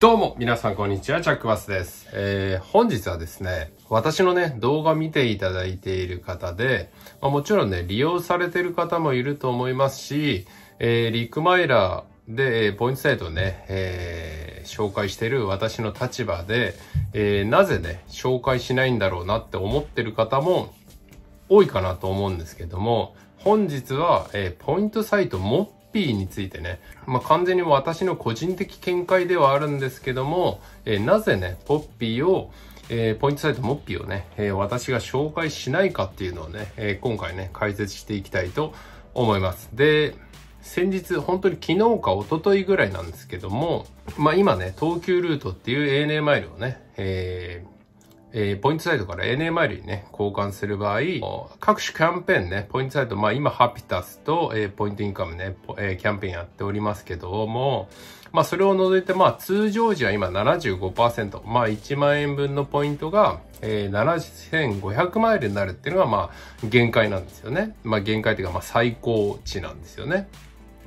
どうも、皆さんこんにちは、チャックバスです。えー、本日はですね、私のね、動画見ていただいている方で、まあ、もちろんね、利用されている方もいると思いますし、えー、リックマイラーで、ポイントサイトをね、えー、紹介している私の立場で、えー、なぜね、紹介しないんだろうなって思ってる方も多いかなと思うんですけども、本日は、えー、ポイントサイトもピーについてね、まあ、完全に私の個人的見解ではあるんですけども、えー、なぜね、ポッピーを、えー、ポイントサイトモッピーをね、えー、私が紹介しないかっていうのをね、え今回ね、解説していきたいと思います。で、先日、本当に昨日か一昨日ぐらいなんですけども、まあ今ね、東急ルートっていう ANA マイルをね、えーえー、ポイントサイトから ANA マイルにね、交換する場合、各種キャンペーンね、ポイントサイト、まあ今、ハピタスと、えー、ポイントインカムね、えー、キャンペーンやっておりますけども、まあそれを除いて、まあ通常時は今75%、まあ1万円分のポイントが、えー、7500マイルになるっていうのが、まあ限界なんですよね。まあ限界っていうか、まあ最高値なんですよね。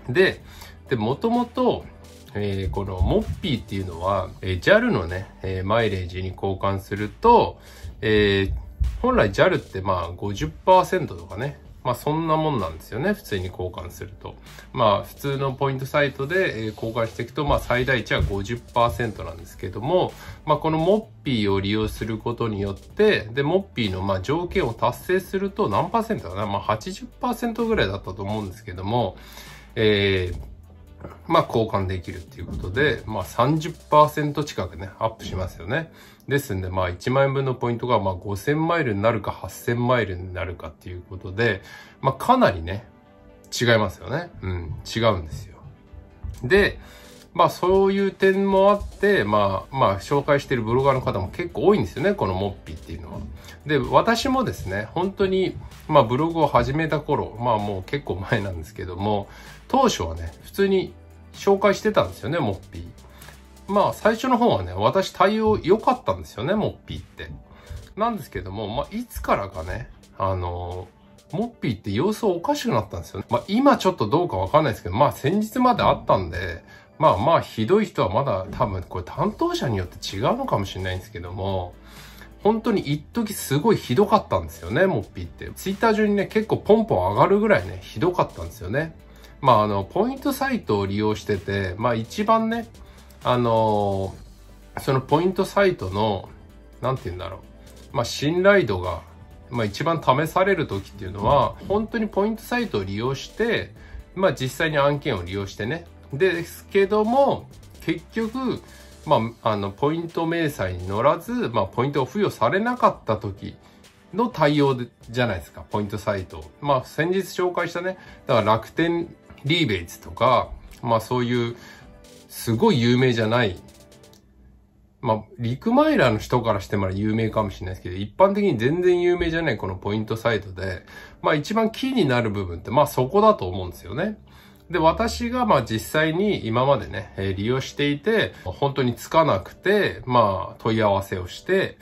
で、で、もともと、えー、このモッピーっていうのは、えー、JAL のね、えー、マイレージに交換すると、えー、本来 JAL ってまあ50%とかね、まあそんなもんなんですよね。普通に交換すると。まあ普通のポイントサイトで交換していくと、まあ最大値は50%なんですけども、まあこのモッピーを利用することによって、で、モッピーのまあ条件を達成すると何パーセントかなまあ80%ぐらいだったと思うんですけども、えー、まあ、交換できるっていうことで、まあ30%近くね、アップしますよね。ですんで、まあ1万円分のポイントがまあ5000マイルになるか8000マイルになるかっていうことで、まあかなりね、違いますよね。うん、違うんですよ。で、まあそういう点もあって、まあまあ紹介しているブロガーの方も結構多いんですよね、このモッピーっていうのは。で、私もですね、本当に、まあブログを始めた頃、まあもう結構前なんですけども、当初はね、普通に紹介してたんですよね、モッピー。まあ最初の方はね、私対応良かったんですよね、モッピーって。なんですけども、まあいつからかね、あのモッピーって様子おかしくなったんですよね。まあ今ちょっとどうかわかんないですけど、まあ先日まであったんで、まあまあひどい人はまだ多分これ担当者によって違うのかもしれないんですけども、本当に一時すごいひどかったんですよね、モッピーって。ツイッター上にね、結構ポンポン上がるぐらいね、ひどかったんですよね。まああの、ポイントサイトを利用してて、まあ一番ね、あのそのポイントサイトの、なんて言うんだろう。まあ信頼度が、まあ一番試される時っていうのは、本当にポイントサイトを利用して、まあ実際に案件を利用してね、ですけども、結局、まあ、あの、ポイント明細に乗らず、まあ、ポイントを付与されなかった時の対応じゃないですか、ポイントサイト。まあ、先日紹介したね、だから楽天リーベイツとか、まあそういう、すごい有名じゃない、まあ、リクマイラーの人からしても有名かもしれないですけど、一般的に全然有名じゃないこのポイントサイトで、まあ一番キーになる部分って、まあそこだと思うんですよね。で、私がまあ実際に今までね、えー、利用していて、本当につかなくて、まあ問い合わせをして、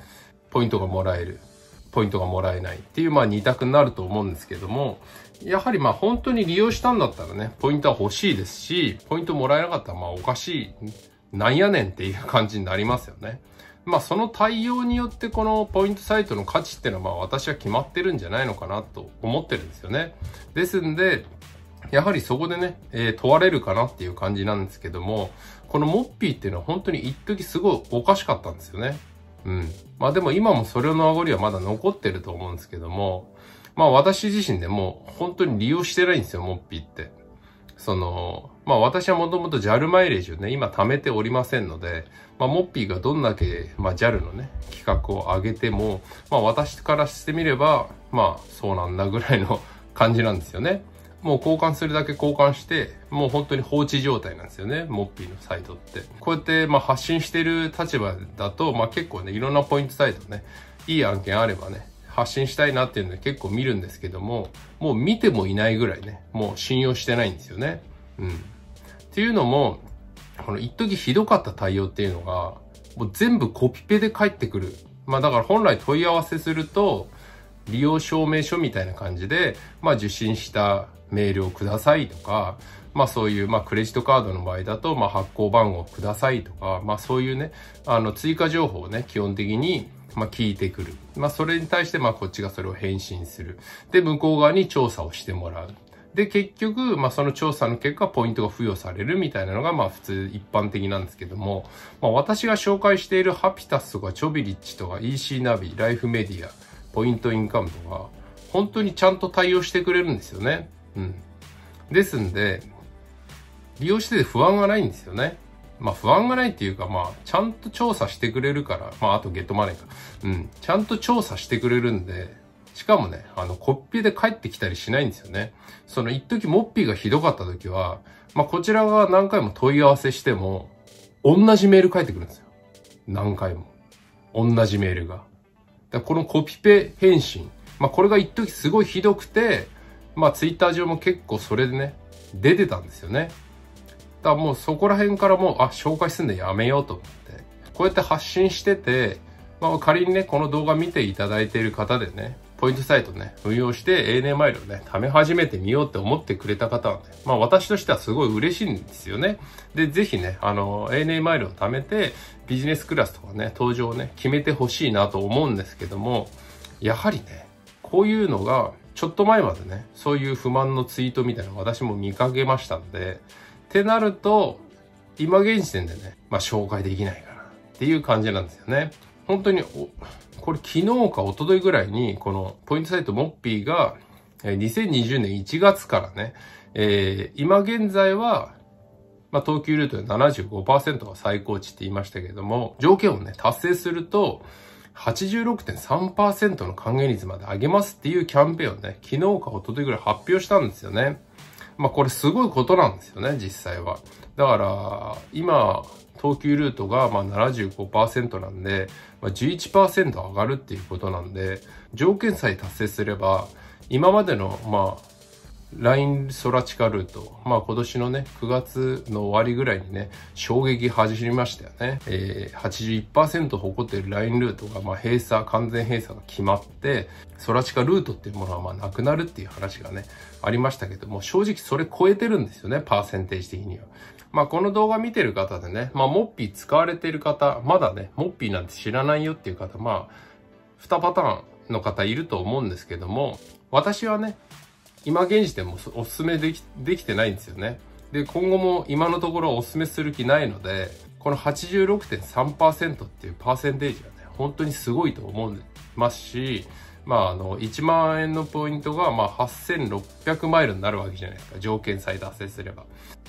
ポイントがもらえる、ポイントがもらえないっていうまあ二択になると思うんですけども、やはりまあ本当に利用したんだったらね、ポイントは欲しいですし、ポイントもらえなかったらまあおかしい、なんやねんっていう感じになりますよね。まあその対応によってこのポイントサイトの価値っていうのはまあ私は決まってるんじゃないのかなと思ってるんですよね。ですんで、やはりそこでね、えー、問われるかなっていう感じなんですけども、このモッピーっていうのは本当に一時すごいおかしかったんですよね。うん。まあでも今もそれの名残はまだ残ってると思うんですけども、まあ私自身でも本当に利用してないんですよ、モッピーって。その、まあ私はもともと JAL マイレージをね、今貯めておりませんので、まあモッピーがどんだけ、まあ JAL のね、企画を上げても、まあ私からしてみれば、まあそうなんだぐらいの感じなんですよね。もう交換するだけ交換して、もう本当に放置状態なんですよね。モッピーのサイトって。こうやって、まあ発信してる立場だと、まあ結構ね、いろんなポイントサイトね、いい案件あればね、発信したいなっていうので結構見るんですけども、もう見てもいないぐらいね、もう信用してないんですよね。うん。っていうのも、この一時ひどかった対応っていうのが、もう全部コピペで返ってくる。まあだから本来問い合わせすると、利用証明書みたいな感じで、まあ受信したメールをくださいとか、まあそういう、まあクレジットカードの場合だと、まあ発行番号くださいとか、まあそういうね、あの追加情報をね、基本的に、まあ聞いてくる。まあそれに対して、まあこっちがそれを返信する。で、向こう側に調査をしてもらう。で、結局、まあ、その調査の結果、ポイントが付与されるみたいなのが、まあ、普通一般的なんですけども、まあ、私が紹介しているハピタスとかチョビリッチとか EC ナビ、ライフメディア、ポイントインカムとか、本当にちゃんと対応してくれるんですよね。うん。ですんで、利用してて不安がないんですよね。まあ不安がないっていうか、まあちゃんと調査してくれるから、まああとゲットマネーか。うん。ちゃんと調査してくれるんで、しかもね、あの、コッピーで帰ってきたりしないんですよね。その一時モッピーがひどかった時は、まあこちらが何回も問い合わせしても、同じメール返ってくるんですよ。何回も。同じメールが。だこのコピペ返信。まあこれが一時すごいひどくて、まあツイッター上も結構それでね、出てたんですよね。だもうそこら辺からもう、あ、紹介すんのやめようと思って。こうやって発信してて、まあ仮にね、この動画見ていただいている方でね、ポイントサイトね、運用して ANA マイルをね、貯め始めてみようって思ってくれた方はね、まあ私としてはすごい嬉しいんですよね。で、ぜひね、あの、ANA マイルを貯めて、ビジネスクラスとかね、登場をね、決めてほしいなと思うんですけども、やはりね、こういうのが、ちょっと前までね、そういう不満のツイートみたいなの私も見かけましたんで、ってなると、今現時点でね、まあ紹介できないかなっていう感じなんですよね。本当に、これ昨日か一昨日ぐらいに、このポイントサイトモッピーが、2020年1月からね、えー、今現在は、まあ、東急ルートで75%が最高値って言いましたけれども、条件をね、達成すると、86.3%の還元率まで上げますっていうキャンペーンをね、昨日か一昨日ぐらい発表したんですよね。まあこれすごいことなんですよね、実際は。だから、今、投球ルートがまあ75%なんで、まあ、11%上がるっていうことなんで、条件さえ達成すれば、今までの、まあ、ラインソラチカルート。まあ今年のね、9月の終わりぐらいにね、衝撃走りましたよね。えー、81%誇っているラインルートが、まあ閉鎖、完全閉鎖が決まって、ソラチカルートっていうものはまあなくなるっていう話がね、ありましたけども、正直それ超えてるんですよね、パーセンテージ的には。まあこの動画見てる方でね、まあモッピー使われてる方、まだね、モッピーなんて知らないよっていう方、まあ、2パターンの方いると思うんですけども、私はね、今現時点もおすすめできできてないんですよね。で、今後も今のところおすすめする気ないので、この86.3%っていうパーセンテージがね、本当にすごいと思いますし、まあ、あの、1万円のポイントが、まあ、8600マイルになるわけじゃないですか。条件さえ達成すれば。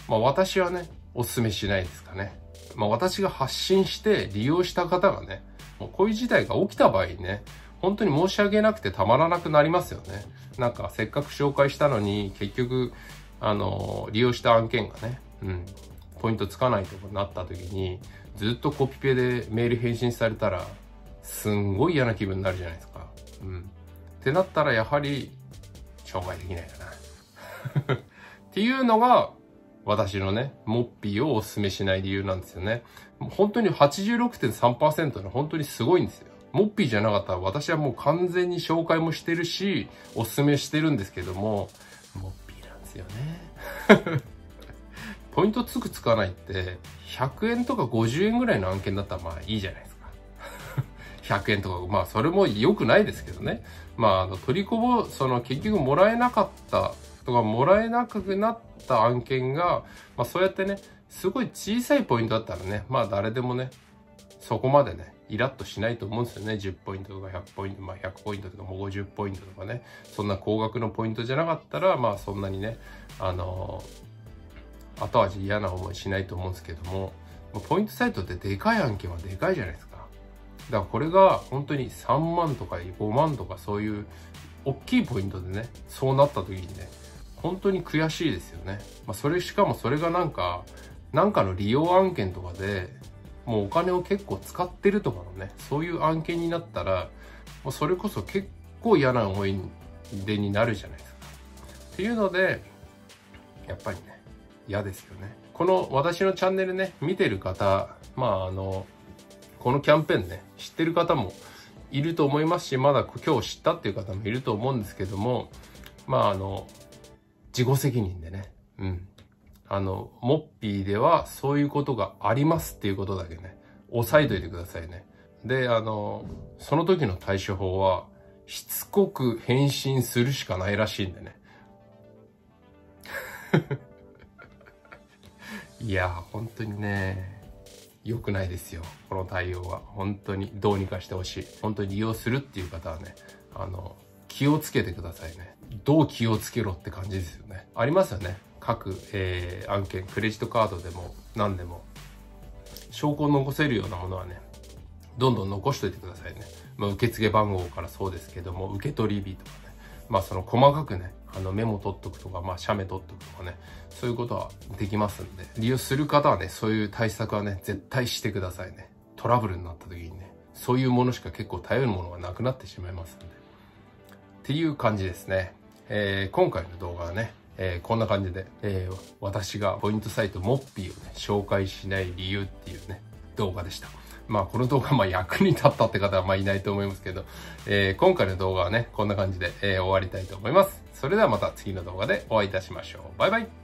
まあ、私はね、お勧めしないですかね。まあ、私が発信して利用した方がね、もうこういう事態が起きた場合ね、本当に申し訳なくてたまらなくなりますよね。なんか、せっかく紹介したのに、結局、あの、利用した案件がね、うん、ポイントつかないとなった時に、ずっとコピペでメール返信されたら、すんごい嫌な気分になるじゃないですか。うん。ってなったらやはり、紹介できないかな。っていうのが、私のね、モッピーをお勧めしない理由なんですよね。本当に86.3%の本当にすごいんですよ。モッピーじゃなかったら私はもう完全に紹介もしてるし、お勧めしてるんですけども、モッピーなんですよね。ポイントつくつかないって、100円とか50円ぐらいの案件だったらまあいいじゃないですか。100円とか、まあそれも良くないですけどね。まあ、あの、取りこぼ、その結局もらえなかったとか、もらえなくなった案件が、まあそうやってね、すごい小さいポイントだったらね、まあ誰でもね、そこまでね、イラッとしないと思うんですよね。10ポイントとか100ポイント、まあ100ポイントとかもう50ポイントとかね。そんな高額のポイントじゃなかったら、まあそんなにね、あのー、後味嫌な思いしないと思うんですけども、ポイントサイトってでかい案件はでかいじゃないですか。だからこれが本当に3万とか5万とかそういう大きいポイントでね、そうなった時にね、本当に悔しいですよね。まあ、それしかもそれがなんか、なんかの利用案件とかで、もうお金を結構使ってるとかのね、そういう案件になったら、もうそれこそ結構嫌な思い出になるじゃないですか。っていうので、やっぱりね、嫌ですよね。この私のチャンネルね、見てる方、まああの、このキャンペーンね、知ってる方もいると思いますし、まだ今日知ったっていう方もいると思うんですけども、まああの、自己責任でね、うん。あの、モッピーではそういうことがありますっていうことだけね、押さえといてくださいね。で、あの、その時の対処法は、しつこく返信するしかないらしいんでね。いや、本当にね、良くないですよ。この対応は。本当にどうにかしてほしい。本当に利用するっていう方はね、あの、気をつけてくださいね。どう気をつけろって感じですよね。ありますよね。各、えー、案件、クレジットカードでも何でも、証拠を残せるようなものはね、どんどん残しといてくださいね。まあ、受付番号からそうですけども、受取日とかね。まあ、その細かくね、あのメモ取っとくとか、まあ、写メ取っとくとかね、そういうことはできますんで、利用する方はね、そういう対策はね、絶対してくださいね。トラブルになった時にね、そういうものしか結構頼るものがなくなってしまいますんで。っていう感じですね。えー、今回の動画はね、えー、こんな感じで、えー、私がポイントサイトモッピーをね、紹介しない理由っていうね、動画でした。まあ、この動画、まあ、役に立ったって方は、まあ、いないと思いますけど、えー、今回の動画はね、こんな感じで、えー、終わりたいと思います。それではまた次の動画でお会いいたしましょう。バイバイ